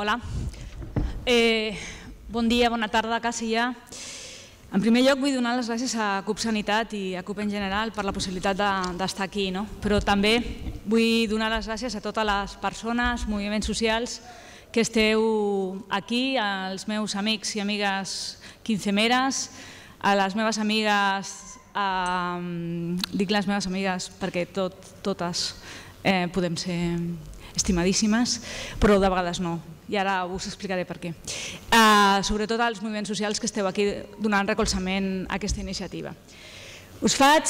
Hola. Eh, bon dia, bona tarda, quasi ja. En primer lloc vull donar les gràcies a CUP Sanitat i a CUP en general per la possibilitat d'estar de, aquí, no? però també vull donar les gràcies a totes les persones, moviments socials que esteu aquí, als meus amics i amigues quincemeres, a les meves amigues, eh, dic les meves amigues perquè tot, totes eh, podem ser estimadíssimes, però de vegades no i ara us explicaré per què. Uh, sobretot als moviments socials que esteu aquí donant recolzament a aquesta iniciativa. Us faig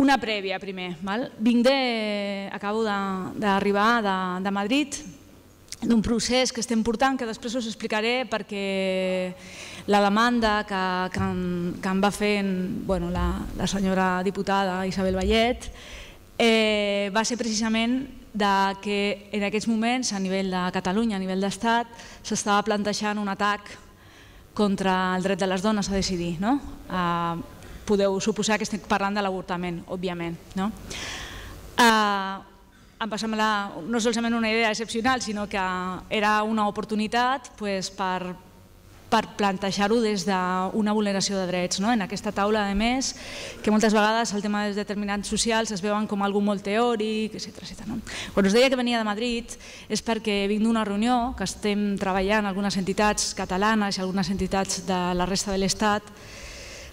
una prèvia primer. Val? Vinc de, acabo d'arribar de, de, Madrid, d'un procés que estem portant, que després us explicaré perquè la demanda que, que, em, que va fent bueno, la, la senyora diputada Isabel Vallet eh, va ser precisament de que en aquests moments, a nivell de Catalunya, a nivell d'Estat, s'estava plantejant un atac contra el dret de les dones a decidir. No? Uh, podeu suposar que estic parlant de l'avortament, òbviament. No? Uh, em va semblar no solament una idea excepcional, sinó que era una oportunitat pues, per per plantejar-ho des d'una vulneració de drets. No? En aquesta taula, a més, que moltes vegades el tema dels determinants socials es veuen com algú molt teòric, etc. No? Quan us deia que venia de Madrid és perquè vinc d'una reunió que estem treballant algunes entitats catalanes i algunes entitats de la resta de l'Estat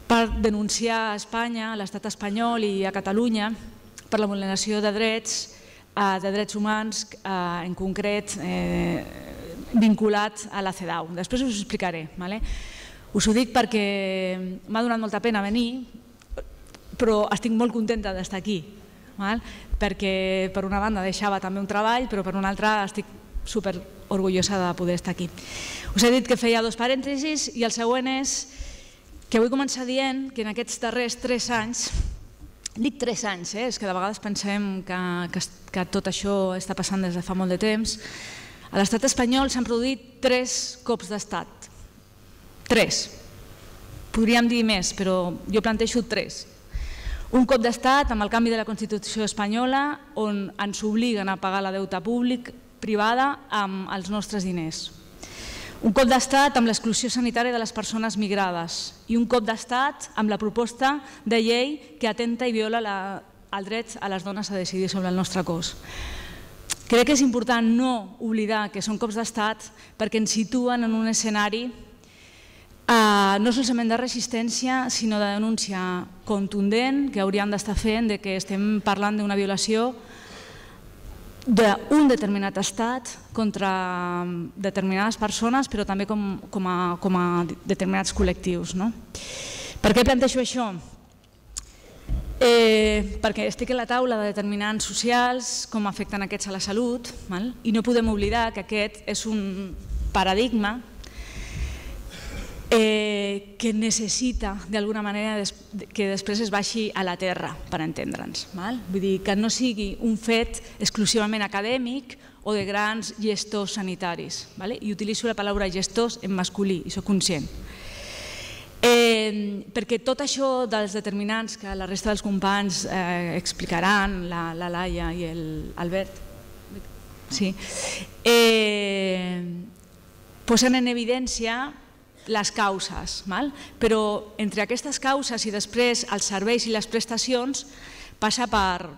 per denunciar a Espanya, a l'estat espanyol i a Catalunya per la vulneració de drets, eh, de drets humans, eh, en concret eh, vinculat a la CEDAW. Després us ho explicaré. Vale? Us ho dic perquè m'ha donat molta pena venir, però estic molt contenta d'estar aquí, val? perquè per una banda deixava també un treball, però per una altra estic super orgullosa de poder estar aquí. Us he dit que feia dos parèntesis i el següent és que vull començar dient que en aquests darrers tres anys, dic tres anys, eh? és que de vegades pensem que, que, que tot això està passant des de fa molt de temps, a l'estat espanyol s'han produït tres cops d'estat. Tres. Podríem dir més, però jo plantejo tres. Un cop d'estat amb el canvi de la Constitució espanyola on ens obliguen a pagar la deuta públic privada amb els nostres diners. Un cop d'estat amb l'exclusió sanitària de les persones migrades i un cop d'estat amb la proposta de llei que atenta i viola la, el dret a les dones a decidir sobre el nostre cos. Crec que és important no oblidar que són cops d'estat perquè ens situen en un escenari eh, no solament de resistència, sinó de denúncia contundent que hauríem d'estar fent de que estem parlant d'una violació d'un determinat estat contra determinades persones, però també com, com, a, com a determinats col·lectius. No? Per què plantejo això? Eh, perquè estic a la taula de determinants socials, com afecten aquests a la salut, val? i no podem oblidar que aquest és un paradigma eh, que necessita d'alguna manera que després es baixi a la terra, per entendre'ns. Vull dir, que no sigui un fet exclusivament acadèmic o de grans gestors sanitaris. Vale? I utilitzo la paraula gestors en masculí, i soc conscient. Eh, perquè tot això dels determinants que la resta dels companys eh, explicaran, la, la Laia i l'Albert, sí, eh, posen en evidència les causes, val? però entre aquestes causes i després els serveis i les prestacions passa per,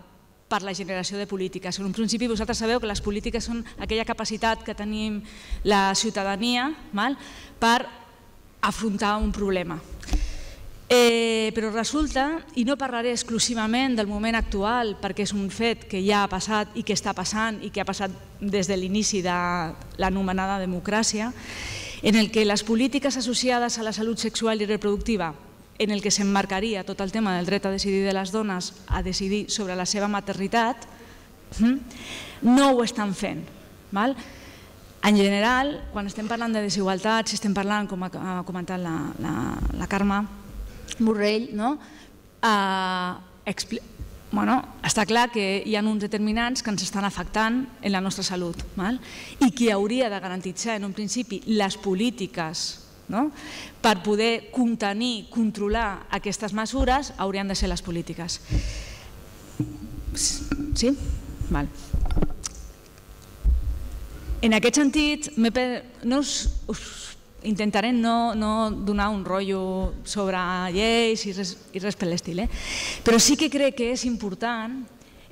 per la generació de polítiques. En un principi vosaltres sabeu que les polítiques són aquella capacitat que tenim la ciutadania val? per afrontar un problema. Eh, però resulta, i no parlaré exclusivament del moment actual perquè és un fet que ja ha passat i que està passant i que ha passat des de l'inici de l'anomenada democràcia, en el que les polítiques associades a la salut sexual i reproductiva en el que s'emmarcaria tot el tema del dret a decidir de les dones a decidir sobre la seva maternitat, hm, no ho estan fent. Val? En general, quan estem parlant de desigualtats, si estem parlant, com ha comentat la, la, la Carme Borrell, no? eh, bueno, està clar que hi ha uns determinants que ens estan afectant en la nostra salut val? i qui hauria de garantitzar en un principi les polítiques no? per poder contenir, controlar aquestes mesures haurien de ser les polítiques. Sí? Val. En aquest sentit, no us, us intentaré no, no donar un rotllo sobre lleis i res, i res per l'estil, eh? però sí que crec que és important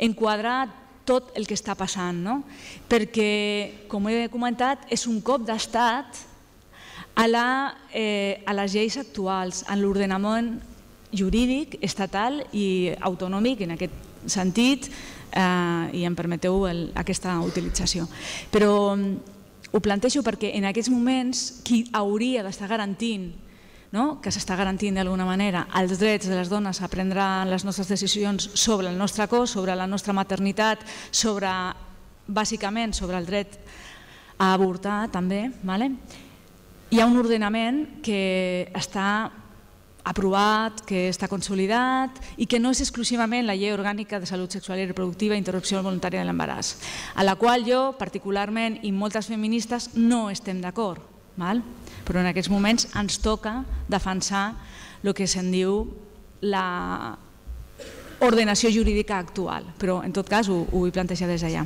enquadrar tot el que està passant, no? perquè, com he comentat, és un cop d'estat a, la, eh, a les lleis actuals, en l'ordenament jurídic, estatal i autonòmic, en aquest sentit, eh, i em permeteu el, aquesta utilització. Però ho plantejo perquè en aquests moments qui hauria d'estar garantint no? que s'està garantint d'alguna manera els drets de les dones a prendre les nostres decisions sobre el nostre cos, sobre la nostra maternitat, sobre, bàsicament sobre el dret a avortar també. Vale? Hi ha un ordenament que està aprovat, que està consolidat i que no és exclusivament la llei orgànica de salut sexual i reproductiva i interrupció voluntària de l'embaràs, a la qual jo particularment i moltes feministes no estem d'acord. Però en aquests moments ens toca defensar el que se'n diu la ordenació jurídica actual, però en tot cas ho, vull plantejar des d'allà.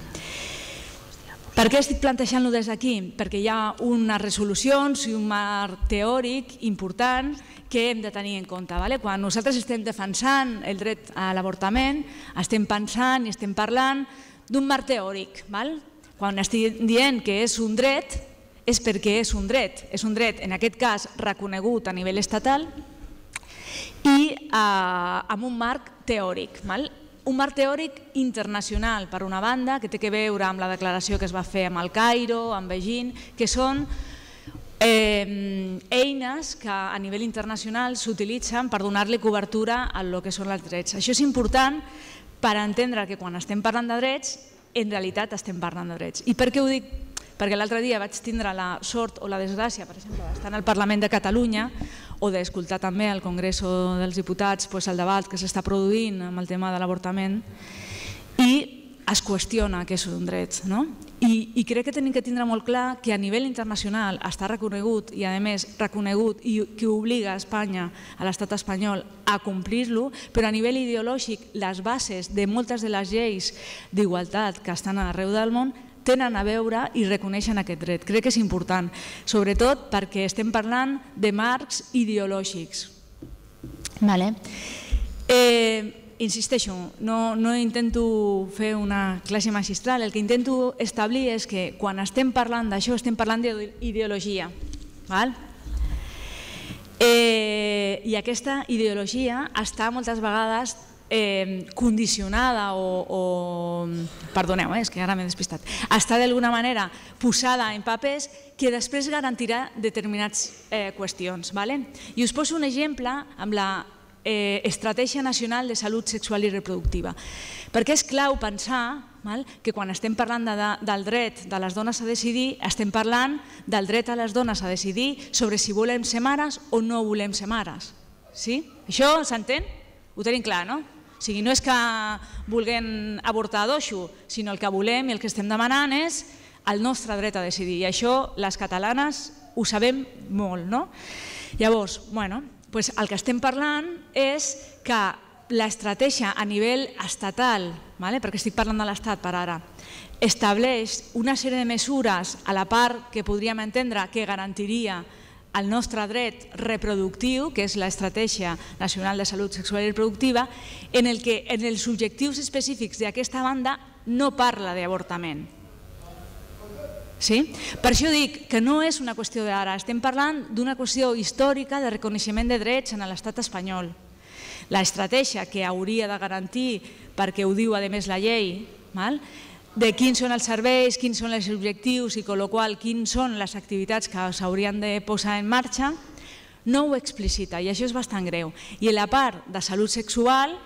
Per què estic plantejant-lo des d'aquí? Perquè hi ha unes resolucions i un marc teòric important que hem de tenir en compte. Vale? Quan nosaltres estem defensant el dret a l'avortament, estem pensant i estem parlant d'un marc teòric. Val? Quan estic dient que és un dret, és perquè és un dret. És un dret, en aquest cas, reconegut a nivell estatal i eh, amb un marc teòric. Val? Un marc teòric internacional, per una banda, que té que veure amb la declaració que es va fer amb el Cairo, amb Beijing, que són eh, eines que a nivell internacional s'utilitzen per donar-li cobertura a lo que són els drets. Això és important per entendre que quan estem parlant de drets, en realitat estem parlant de drets. I per què ho dic? Perquè l'altre dia vaig tindre la sort o la desgràcia, per exemple, d'estar al Parlament de Catalunya o d'escoltar també al Congrés dels Diputats pues, el debat que s'està produint amb el tema de l'avortament i es qüestiona que és un dret. No? I, I crec que tenim que tindre molt clar que a nivell internacional està reconegut i a més reconegut i que obliga a Espanya, a l'estat espanyol, a complir-lo, però a nivell ideològic les bases de moltes de les lleis d'igualtat que estan arreu del món tenen a veure i reconeixen aquest dret. Crec que és important, sobretot perquè estem parlant de marcs ideològics. Vale. Eh, insisteixo, no, no intento fer una classe magistral, el que intento establir és que quan estem parlant d'això estem parlant d'ideologia. Val? Eh, I aquesta ideologia està moltes vegades eh, condicionada o, o perdoneu, eh, és que ara m'he despistat, està d'alguna manera posada en papers que després garantirà determinats eh, qüestions. Vale? I us poso un exemple amb la eh, Estratègia Nacional de Salut Sexual i Reproductiva, perquè és clau pensar val, que quan estem parlant de, de, del dret de les dones a decidir, estem parlant del dret a les dones a decidir sobre si volem ser mares o no volem ser mares. Sí? Això s'entén? Ho tenim clar, no? O sigui, no és que vulguem avortar a doixo, sinó el que volem i el que estem demanant és el nostre dret a decidir. I això les catalanes ho sabem molt. No? Llavors, bueno, doncs el que estem parlant és que l'estratègia a nivell estatal, vale? perquè estic parlant de l'Estat per ara, estableix una sèrie de mesures a la part que podríem entendre que garantiria el nostre dret reproductiu, que és l'Estratègia Nacional de Salut Sexual i Reproductiva, en el que en els objectius específics d'aquesta banda no parla d'avortament. Sí? Per això dic que no és una qüestió d'ara, estem parlant d'una qüestió històrica de reconeixement de drets en l'estat espanyol. L'estratègia que hauria de garantir, perquè ho diu a més la llei, val? De quins són els serveis, quins són els objectius i amb la qual quins són les activitats que s'haurien de posar en marxa, no ho explicita i això és bastant greu. I en la part de salut sexual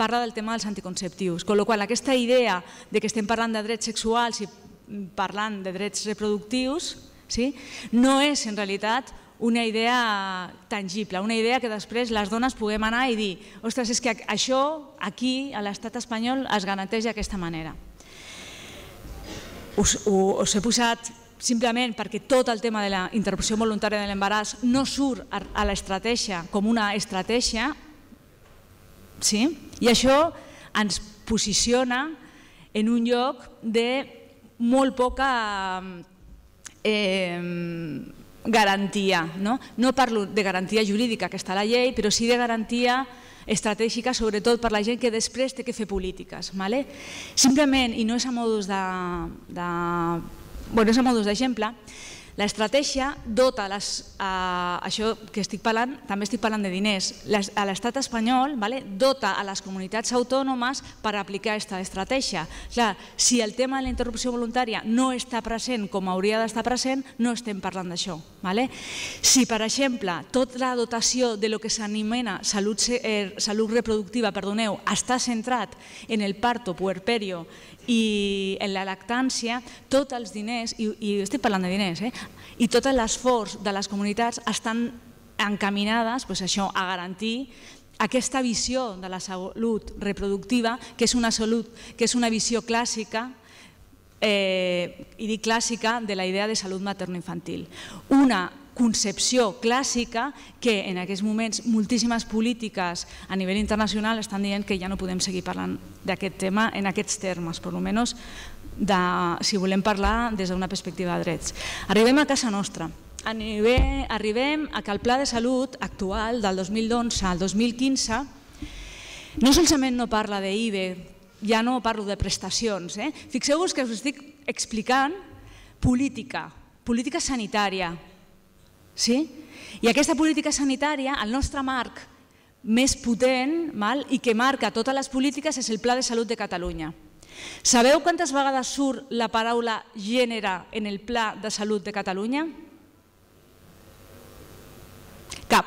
parla del tema dels anticonceptius, amb la qual aquesta idea de que estem parlant de drets sexuals i parlant de drets reproductius sí? no és en realitat una idea tangible, una idea que després les dones puguem anar i dir ostres, és que això aquí a l'estat espanyol es garanteix d'aquesta manera us, us he posat simplement perquè tot el tema de la interrupció voluntària de l'embaràs no surt a, a l'estratègia com una estratègia, sí? i això ens posiciona en un lloc de molt poca eh, garantia. No? no parlo de garantia jurídica, que està a la llei, però sí de garantia estratègica, sobretot per la gent que després té que fer polítiques. Vale? Simplement, i no és a modus de, de, bueno, és a modus d'exemple, L'estratègia dota, les, uh, això que estic parlant, també estic parlant de diners, a l'estat espanyol vale, dota a les comunitats autònomes per aplicar aquesta estratègia. Clar, si el tema de la interrupció voluntària no està present com hauria d'estar present, no estem parlant d'això. Vale? Si, per exemple, tota la dotació de lo que s'anomena salut, eh, salut reproductiva perdoneu, està centrat en el parto puerperio i en la lactància, tots els diners, i, i estic parlant de diners, eh? I tot l'esforç de les comunitats estan encaminades pues això, a garantir aquesta visió de la salut reproductiva, que és una salut, que és una visió clàssica, eh, i dic clàssica, de la idea de salut materno-infantil. Una concepció clàssica que en aquests moments moltíssimes polítiques a nivell internacional estan dient que ja no podem seguir parlant d'aquest tema en aquests termes, per almenys de, si volem parlar des d'una perspectiva de drets. Arribem a casa nostra. A nivell, arribem a que el pla de salut actual del 2011 al 2015 no solament no parla d'IBE, ja no parlo de prestacions, eh? fixeu-vos que us estic explicant política, política sanitària, Sí? I aquesta política sanitària, el nostre marc més potent mal, i que marca totes les polítiques és el Pla de Salut de Catalunya. Sabeu quantes vegades surt la paraula gènere en el Pla de Salut de Catalunya? Cap.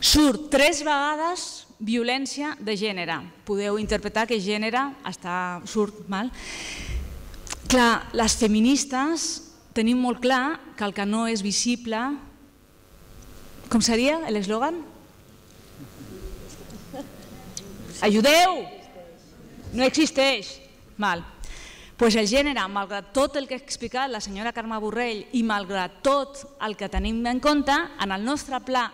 Surt tres vegades violència de gènere. Podeu interpretar que gènere està, surt mal. Clar, les feministes tenim molt clar que el que no és visible... Com seria l'eslògan? Ajudeu! No existeix. Mal. Pues el gènere, malgrat tot el que ha explicat la senyora Carme Borrell i malgrat tot el que tenim en compte, en el nostre pla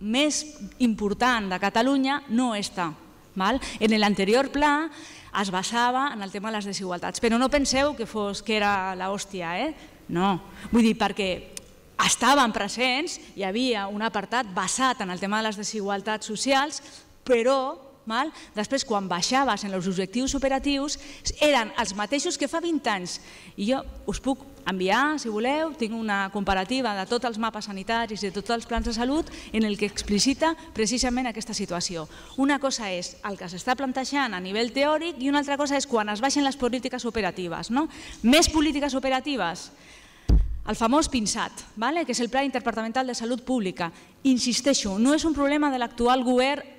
més important de Catalunya no està. Val? En l'anterior pla es basava en el tema de les desigualtats, però no penseu que fos que era l'hòstia, eh? No, vull dir perquè estaven presents, hi havia un apartat basat en el tema de les desigualtats socials, però Mal? Després, quan baixaves en els objectius operatius, eren els mateixos que fa 20 anys. I jo us puc enviar, si voleu, tinc una comparativa de tots els mapes sanitaris i de tots els plans de salut en el que explicita precisament aquesta situació. Una cosa és el que s'està plantejant a nivell teòric i una altra cosa és quan es baixen les polítiques operatives. No? Més polítiques operatives, el famós PINSAT, vale? que és el Pla Interdepartamental de Salut Pública. Insisteixo, no és un problema de l'actual govern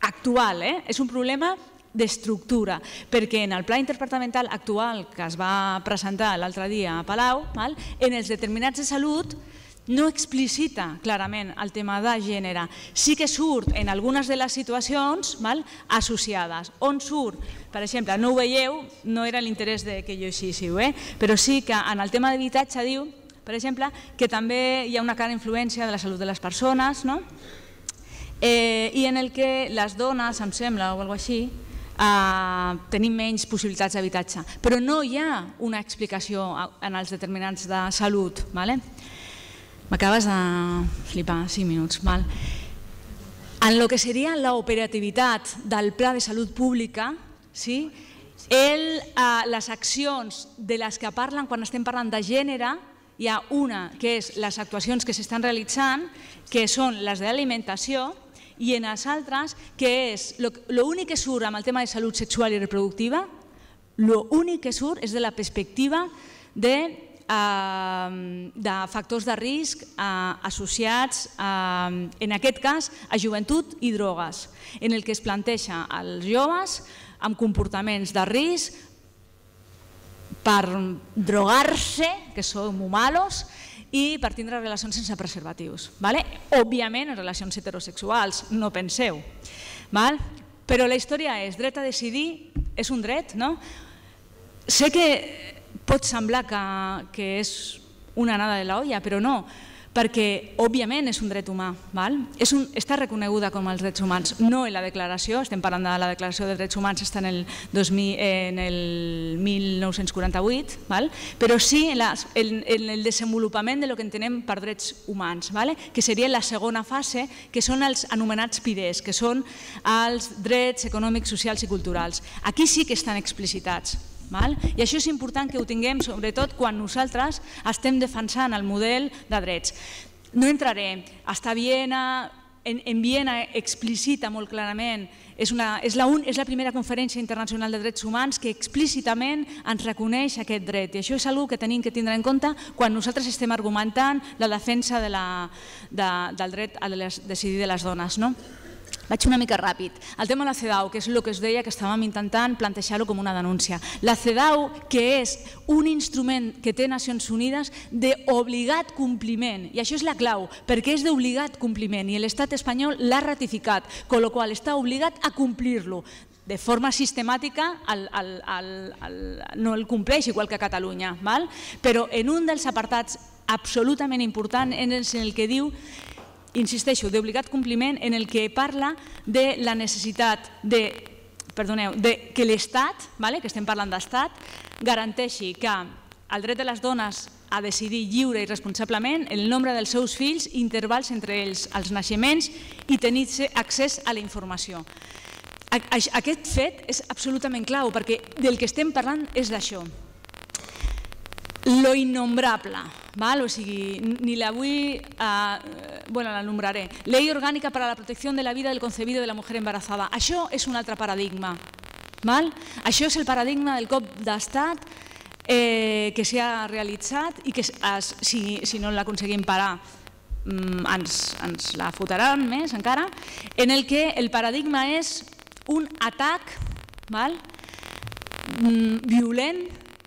actual, eh? és un problema d'estructura, perquè en el pla interdepartamental actual que es va presentar l'altre dia a Palau, val? en els determinats de salut no explicita clarament el tema de gènere. Sí que surt en algunes de les situacions val, associades. On surt? Per exemple, no ho veieu, no era l'interès de que llegíssiu, eh? però sí que en el tema d'habitatge diu, per exemple, que també hi ha una cara influència de la salut de les persones, no? Eh, i en el que les dones, em sembla, o alguna així, eh, tenim menys possibilitats d'habitatge. Però no hi ha una explicació en els determinants de salut. Vale? M'acabes de flipar, 5 minuts. Val. En el que seria l'operativitat del Pla de Salut Pública, sí? El, eh, les accions de les que parlen quan estem parlant de gènere, hi ha una que és les actuacions que s'estan realitzant, que són les d'alimentació, i en els altres, que és l'únic que surt amb el tema de salut sexual i reproductiva, l'únic que surt és de la perspectiva de Ehm, de factors de risc eh, associats, ehm, en aquest cas, a joventut i drogues, en el que es planteja als joves amb comportaments de risc per drogar-se, que molt malos, i per tindre relacions sense preservatius. Vale? Òbviament, en relacions heterosexuals, no penseu. Val? Però la història és, dret a decidir és un dret, no? Sé que pot semblar que, que és una anada de la olla, però no, perquè, òbviament, és un dret humà. Val? És un, està reconeguda com els drets humans, no en la declaració, estem parlant de la declaració de drets humans, està en el, 2000, en el 1948, val? però sí en, la, en, en el desenvolupament de lo que entenem per drets humans, vale? que seria la segona fase, que són els anomenats PIDES, que són els drets econòmics, socials i culturals. Aquí sí que estan explicitats. I això és important que ho tinguem, sobretot quan nosaltres estem defensant el model de drets. No entraré, està Viena, en, en Viena explicita molt clarament, és, una, és, la un, és la primera conferència internacional de drets humans que explícitament ens reconeix aquest dret i això és una que tenim que tindre en compte quan nosaltres estem argumentant la defensa de la, de, del dret a decidir de les dones. No? Vaig una mica ràpid. El tema de la CEDAW, que és el que es deia que estàvem intentant plantejar-ho com una denúncia. La CEDAW, que és un instrument que té Nacions Unides d'obligat compliment, i això és la clau, perquè és d'obligat compliment, i l'estat espanyol l'ha ratificat, amb la qual està obligat a complir-lo de forma sistemàtica el, el, el, el, no el compleix igual que a Catalunya, val? però en un dels apartats absolutament important en el que diu insisteixo, d'obligat compliment en el que parla de la necessitat de, perdoneu, de que l'Estat, vale, que estem parlant d'Estat, garanteixi que el dret de les dones a decidir lliure i responsablement el nombre dels seus fills intervals entre ells, els naixements i tenir accés a la informació. Aquest fet és absolutament clau perquè del que estem parlant és d'això. Lo innombrable, ¿vale? o sigui, ni la vull, uh, bueno, la nombraré. Ley orgànica per a la protecció de la vida del concebido de la mujer embarazada. Això és un altre paradigma. Val? Això és el paradigma del cop d'estat eh, que s'ha realitzat i que es, si, si no l'aconseguim parar mm, ens, ens la fotran més encara, en el que el paradigma és un atac val? Mm, violent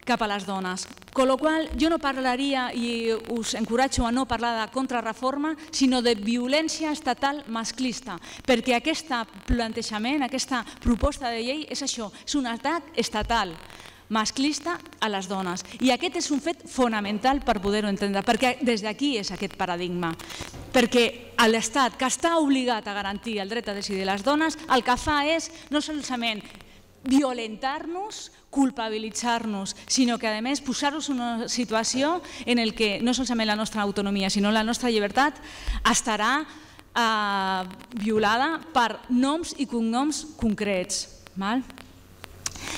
cap a les dones, con lo qual jo no parlaria i us encoratjo a no parlar de contrarreforma, sinó de violència estatal masclista, perquè aquest plantejament, aquesta proposta de llei és això, és un atac estatal masclista a les dones. I aquest és un fet fonamental per poder-ho entendre, perquè des d'aquí és aquest paradigma. Perquè l'Estat, que està obligat a garantir el dret a decidir les dones, el que fa és no solament violentar-nos, culpabilitzar-nos, sinó que a més posar-nos en una situació en el que no solament la nostra autonomia, sinó la nostra llibertat estarà eh, violada per noms i cognoms concrets. Val?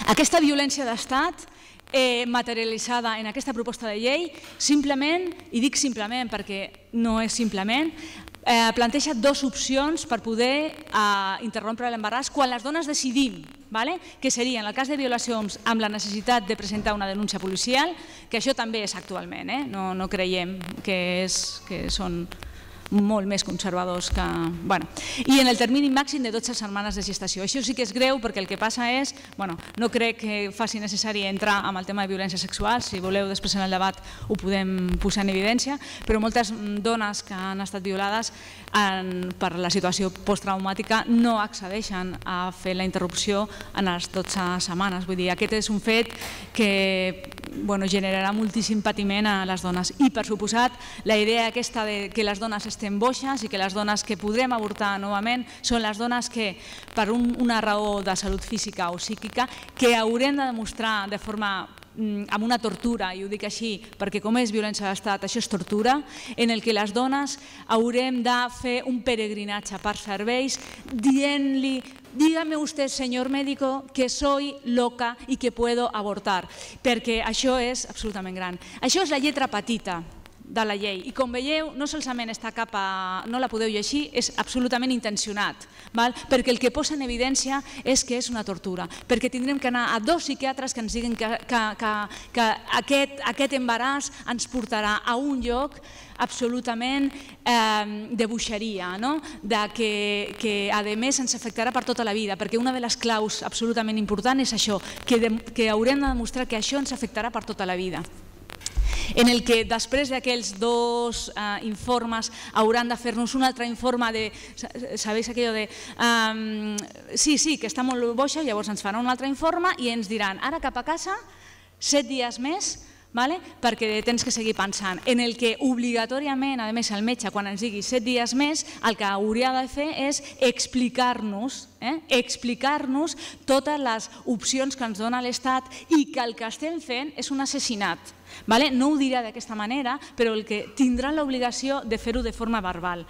Aquesta violència d'estat eh, materialitzada en aquesta proposta de llei, simplement, i dic simplement perquè no és simplement, eh, planteja dues opcions per poder eh, interrompre l'embaràs quan les dones decidim, vale? que seria en el cas de violacions amb la necessitat de presentar una denúncia policial, que això també és actualment, eh? no, no creiem que, és, que són molt més conservadors que... Bueno. I en el termini màxim de 12 setmanes de gestació. Això sí que és greu perquè el que passa és, bueno, no crec que faci necessari entrar amb el tema de violència sexual, si voleu després en el debat ho podem posar en evidència, però moltes dones que han estat violades en, per la situació posttraumàtica no accedeixen a fer la interrupció en les 12 setmanes. Vull dir, aquest és un fet que bueno, generarà moltíssim patiment a les dones. I, per suposat, la idea aquesta de que les dones estem boixes i que les dones que podrem avortar novament són les dones que, per un, una raó de salut física o psíquica, que haurem de demostrar de forma mm, amb una tortura, i ho dic així perquè com és violència d'estat, això és tortura, en el que les dones haurem de fer un peregrinatge per serveis dient-li dígame usted, señor médico, que soy loca i que puedo avortar, perquè això és absolutament gran. Això és la lletra petita, de la llei. I com veieu, no solament està cap a... no la podeu llegir, és absolutament intencionat, val? perquè el que posa en evidència és que és una tortura, perquè tindrem que anar a dos psiquiatres que ens diguin que, que, que, que aquest, aquest embaràs ens portarà a un lloc absolutament eh, de buixeria, no? de que, que a més ens afectarà per tota la vida, perquè una de les claus absolutament important és això, que, que haurem de demostrar que això ens afectarà per tota la vida en el que després d'aquells dos eh, informes hauran de fer-nos un altre informe de, sabeu aquello de, um, sí, sí, que està molt boixa, llavors ens faran un altre informe i ens diran, ara cap a casa, set dies més vale? perquè tens que seguir pensant en el que obligatòriament, a més, el metge, quan ens digui set dies més, el que hauria de fer és explicar-nos eh? explicar-nos totes les opcions que ens dona l'Estat i que el que estem fent és un assassinat. Vale? No ho dirà d'aquesta manera, però el que tindrà l'obligació de fer-ho de forma verbal.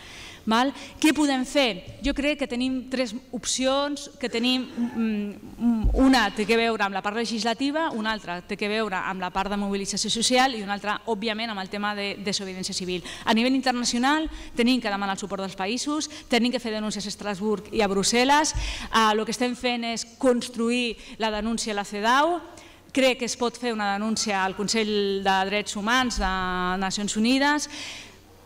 Val? Què podem fer? Jo crec que tenim tres opcions, que tenim mm, una té que veure amb la part legislativa, una altra té que veure amb la part de mobilització social i una altra, òbviament, amb el tema de desobediència civil. A nivell internacional tenim que demanar el suport dels països, tenim que fer denúncies a Estrasburg i a Brussel·les, el que estem fent és construir la denúncia a la CEDAW, crec que es pot fer una denúncia al Consell de Drets Humans de Nacions Unides,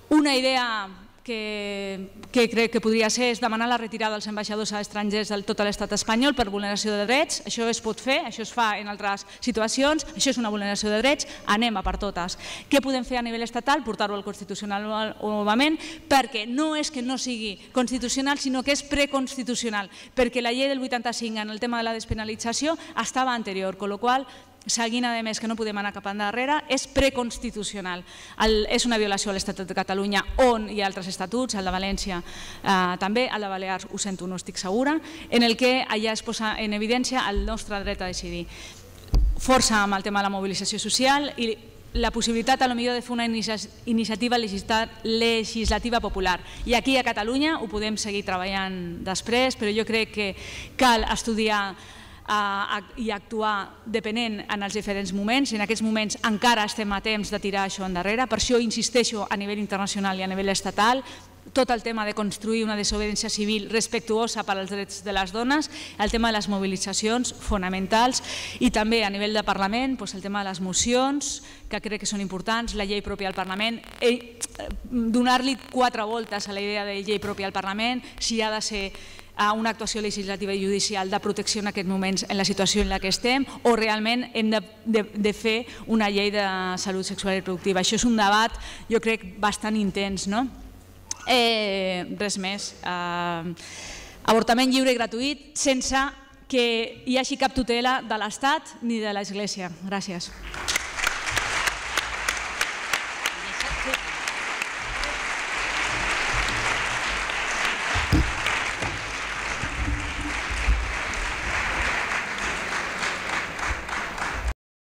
una idea que, que crec que podria ser és demanar la retirada dels ambaixadors a estrangers de tot l'estat espanyol per vulneració de drets. Això es pot fer, això es fa en altres situacions, això és una vulneració de drets, anem a per totes. Què podem fer a nivell estatal? Portar-ho al Constitucional novament, perquè no és que no sigui constitucional, sinó que és preconstitucional, perquè la llei del 85 en el tema de la despenalització estava anterior, amb la qual seguint a més que no podem anar cap endarrere, és preconstitucional. És una violació a l'Estatut de Catalunya on hi ha altres estatuts, el de València eh, també, el de Balears ho sento, no estic segura, en el que allà es posa en evidència el nostre dret a decidir. Força amb el tema de la mobilització social i la possibilitat a lo millor de fer una iniciativa legislativa popular. I aquí a Catalunya ho podem seguir treballant després, però jo crec que cal estudiar i actuar depenent en els diferents moments. En aquests moments encara estem a temps de tirar això endarrere, per això insisteixo a nivell internacional i a nivell estatal, tot el tema de construir una desobediència civil respectuosa per als drets de les dones, el tema de les mobilitzacions fonamentals i també a nivell de Parlament doncs el tema de les mocions, que crec que són importants, la llei pròpia al Parlament, eh, donar-li quatre voltes a la idea de llei pròpia al Parlament, si ha de ser a una actuació legislativa i judicial de protecció en aquests moments en la situació en la que estem o realment hem de, de, de fer una llei de salut sexual i reproductiva. Això és un debat, jo crec, bastant intens. No? Eh, res més. Eh, avortament lliure i gratuït sense que hi hagi cap tutela de l'Estat ni de l'Església. Gràcies.